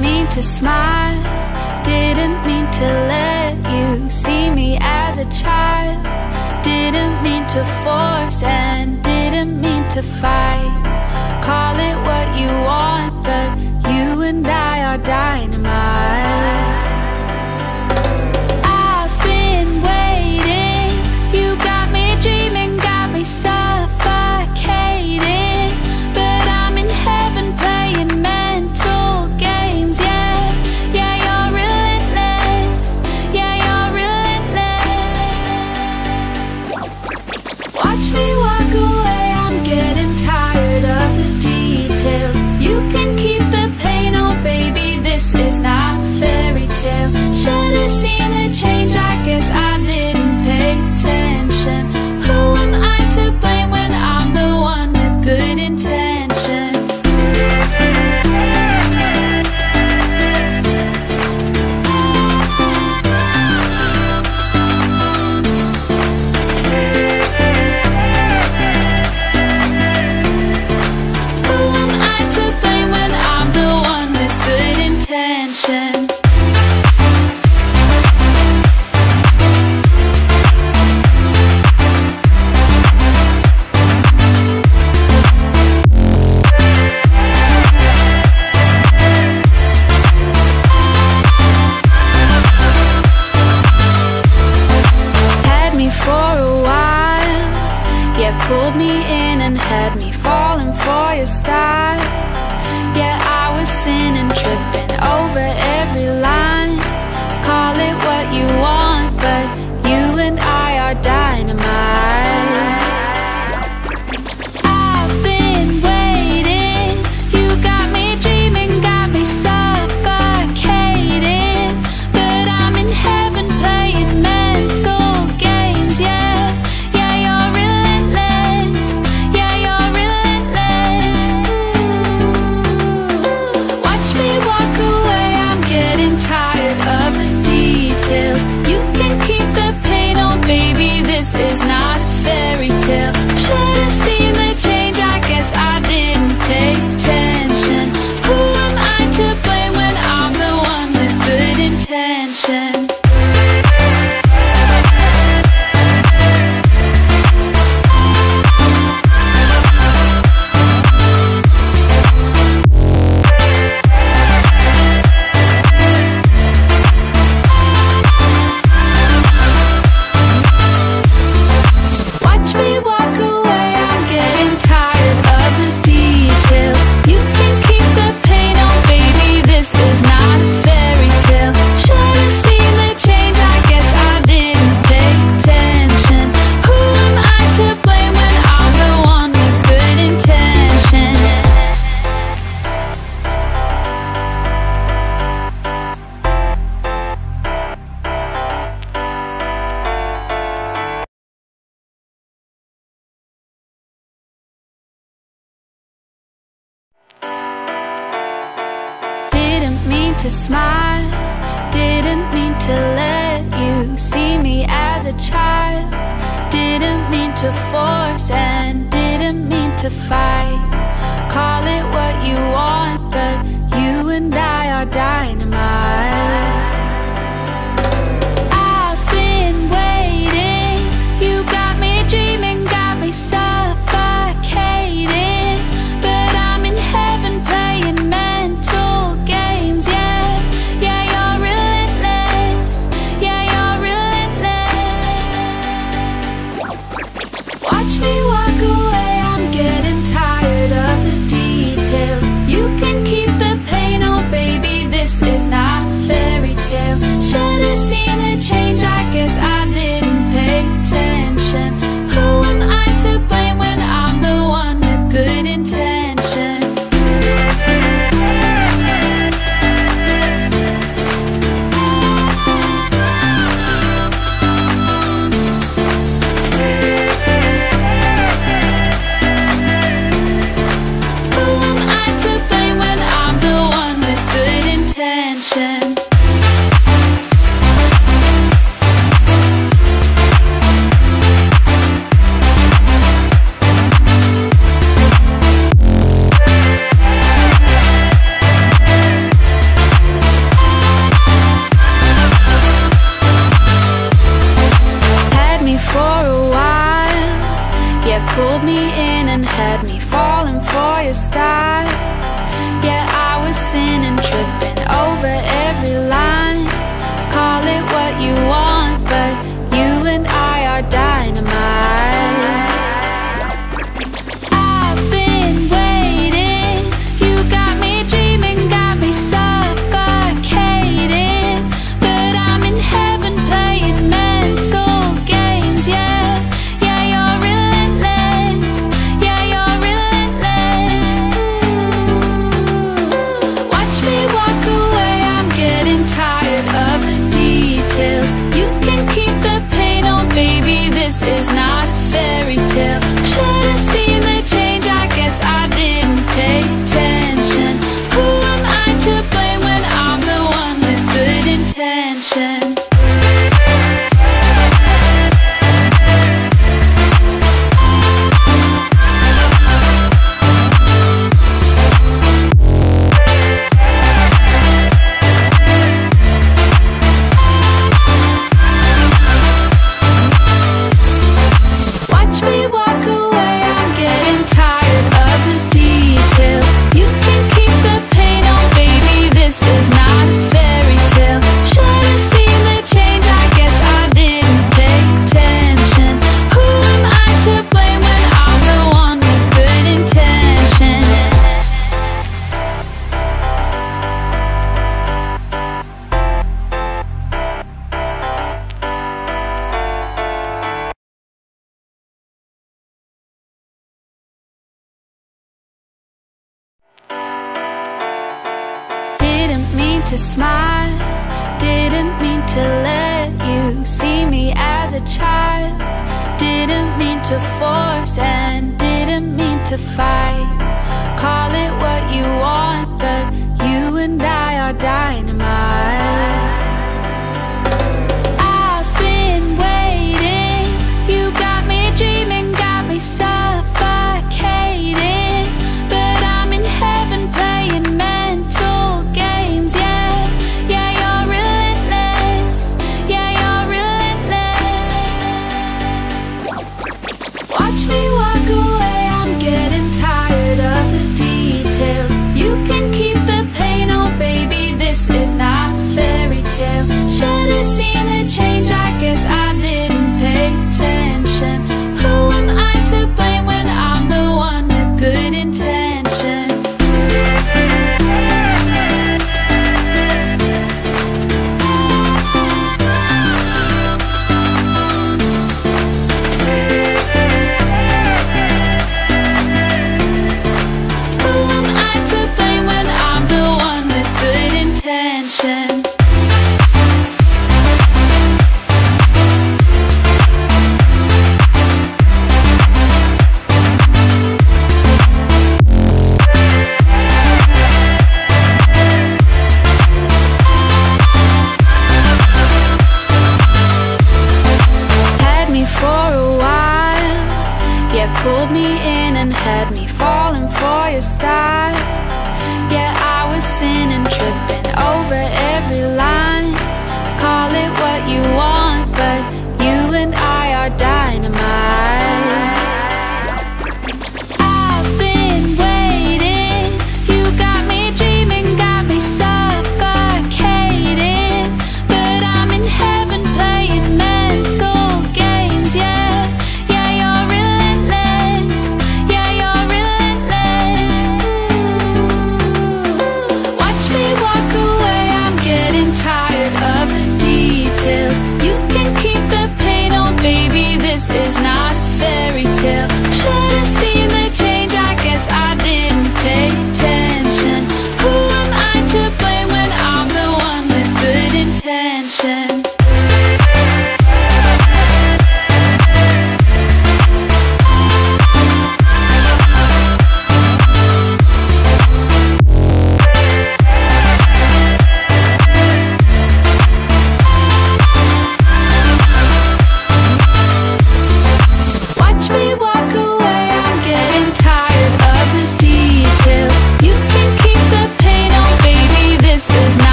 mean to smile Didn't mean to let you see me as a child. Didn't mean to force and didn't mean to fight. Call it what you want, but you and I are dynamite.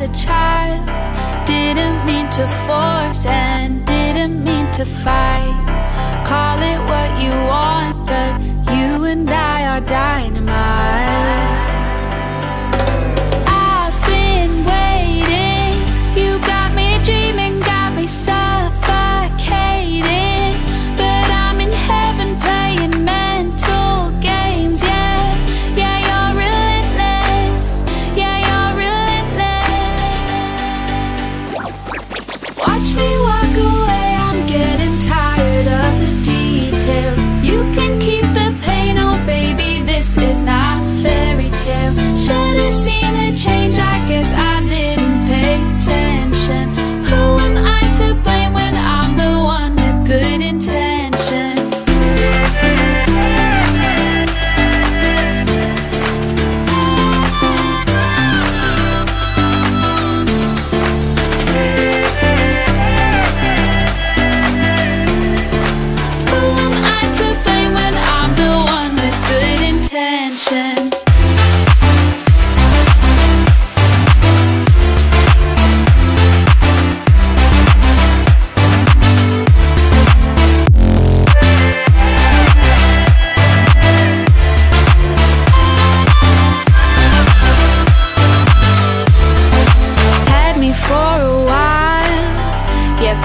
as a child. Didn't mean to force and didn't mean to fight. Call it what you want, but you and I are dynamite.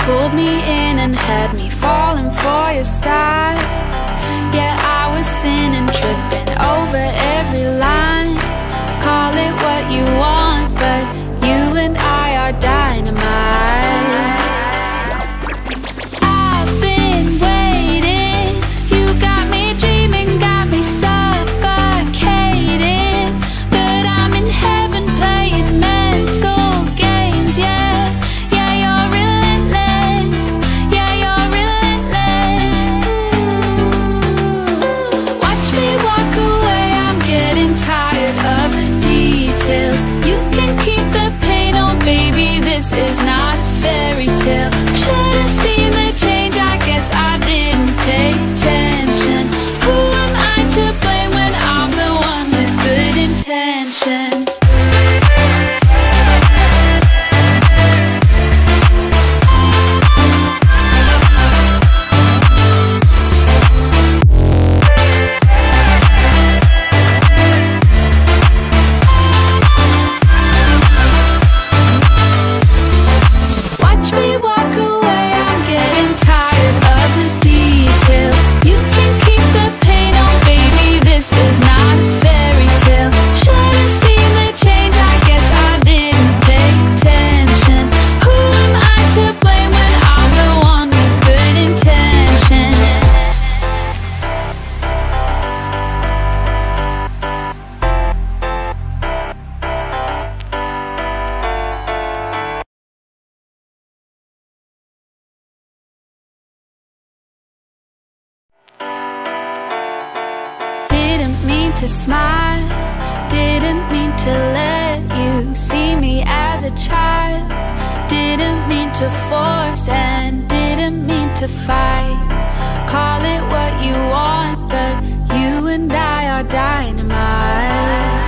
Pulled me in and had me falling for your style. Yeah, I was sinning, tripping over every line. Call it what you want. Didn't mean to force and didn't mean to fight. Call it what you want, but you and I are dynamite.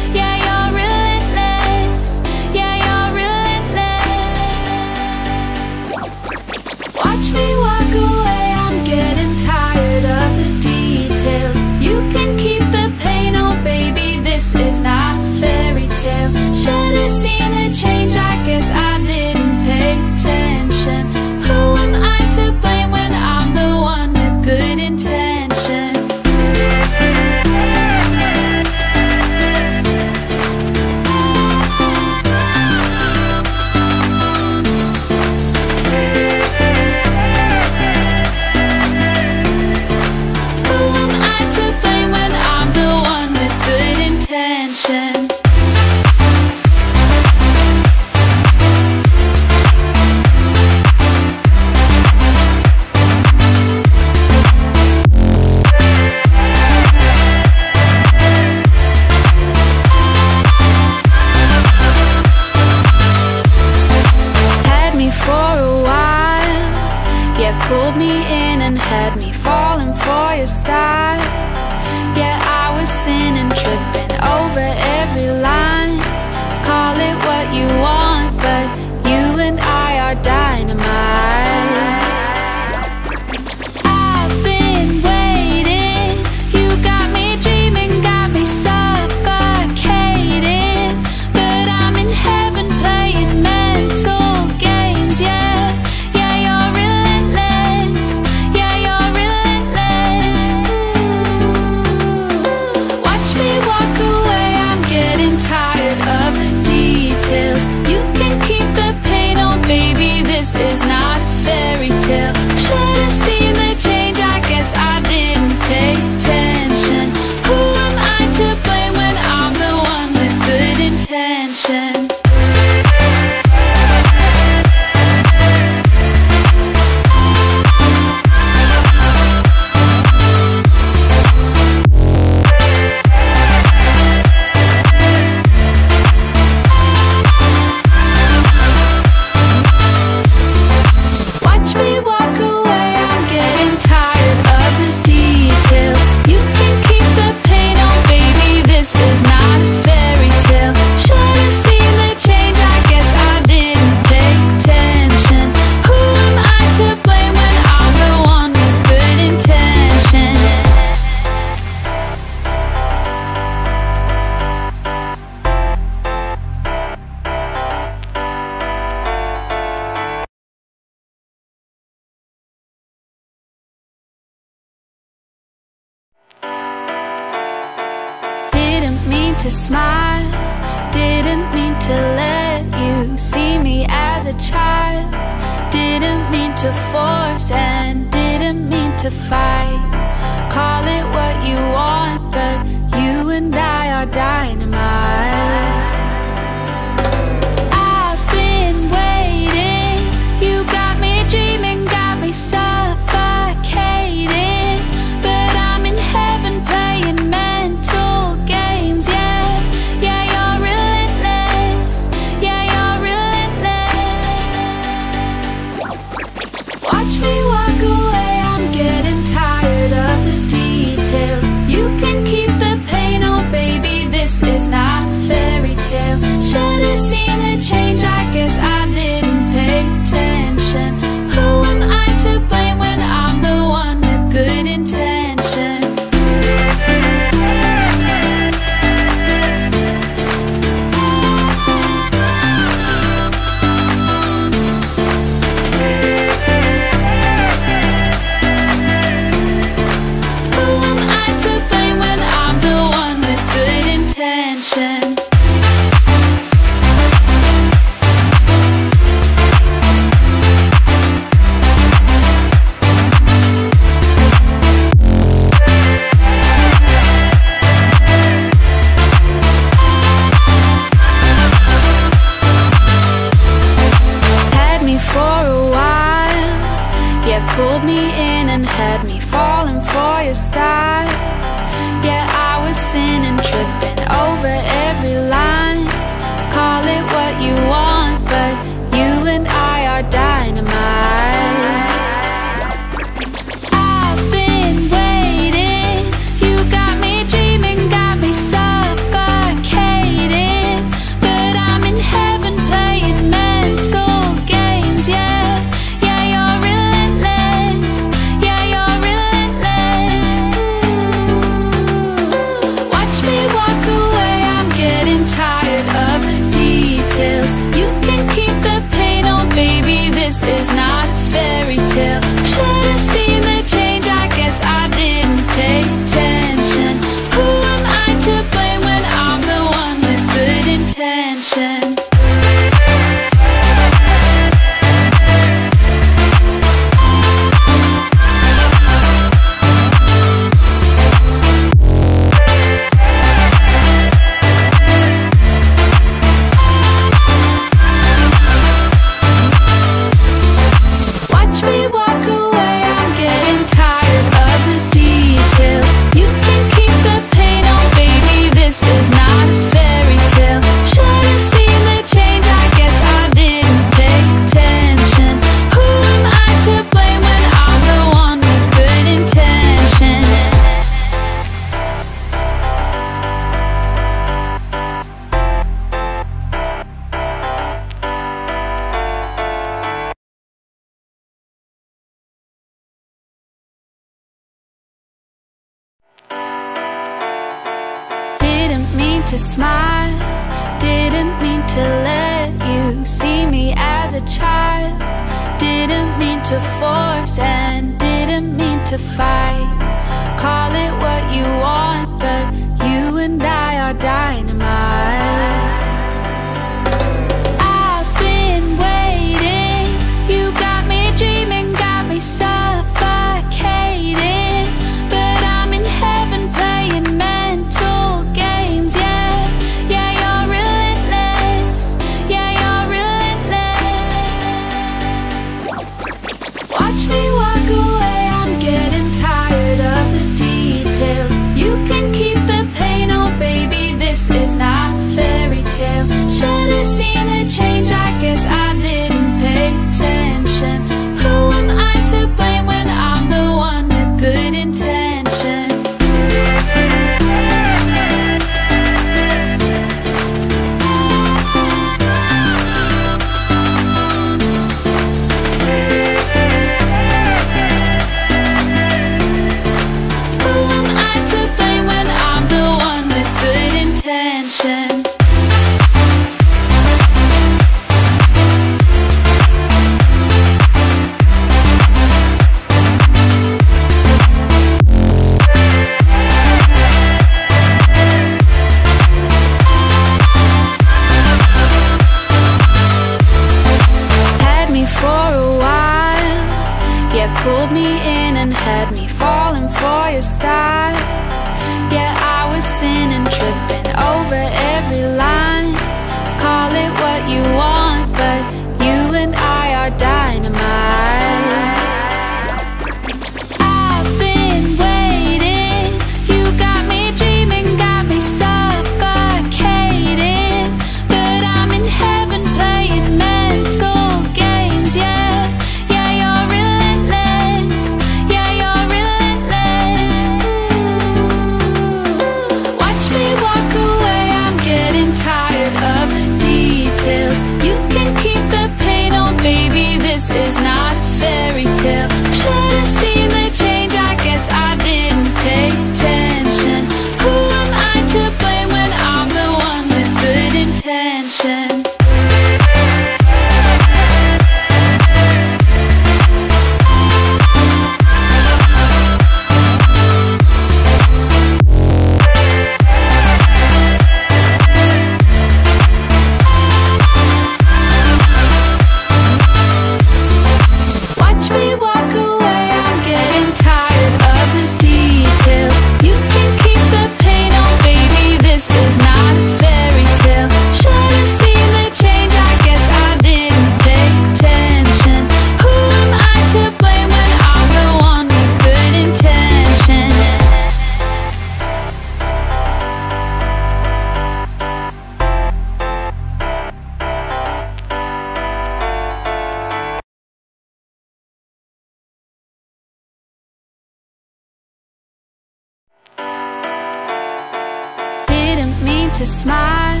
to smile.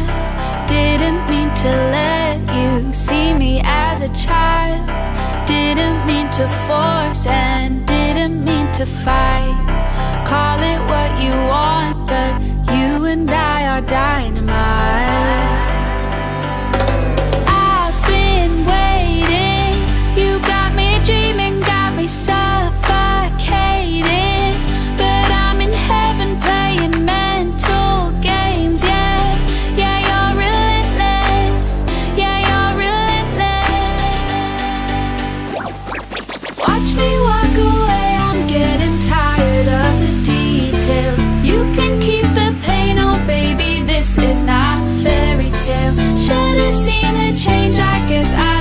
Didn't mean to let you see me as a child. Didn't mean to force and didn't mean to fight. Call it what you want, but you and I are dynamite. should have seen the change, I guess I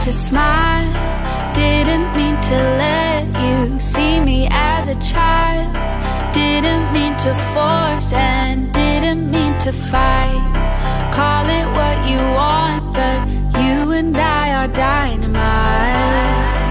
to smile. Didn't mean to let you see me as a child. Didn't mean to force and didn't mean to fight. Call it what you want, but you and I are dynamite.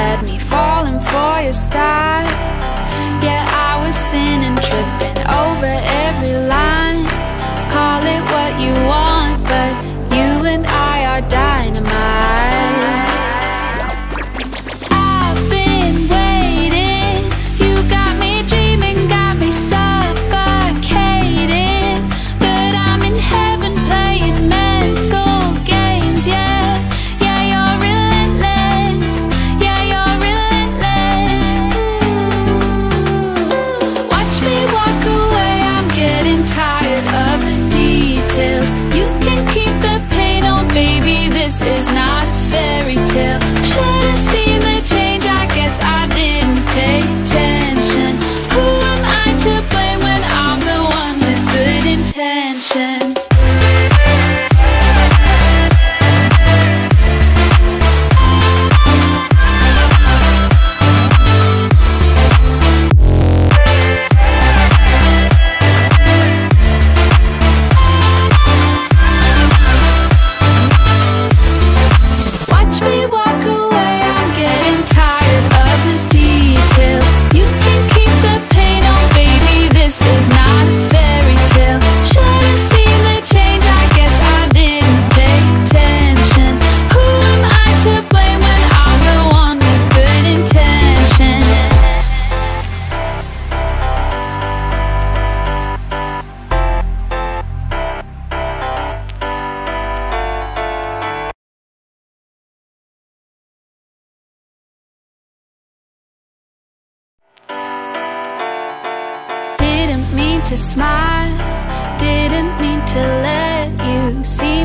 had me falling for your style.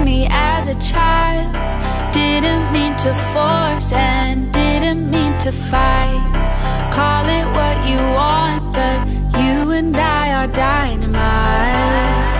me as a child. Didn't mean to force and didn't mean to fight. Call it what you want, but you and I are dynamite.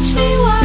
Watch me walk